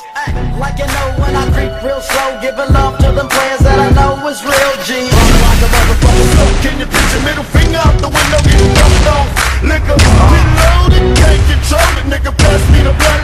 times. Like you know when I creep real slow, giving love to them players that I know is real G. Like a motherfucker, can you put your middle finger out the window Get dumped off. Liquor, get loaded, can't control it, nigga. Pass me the blood.